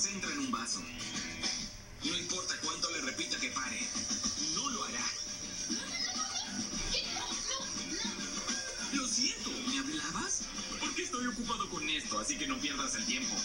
concentra en un vaso. No importa cuánto le repita que pare, no lo hará. Lo siento, ¿me hablabas? Porque estoy ocupado con esto, así que no pierdas el tiempo.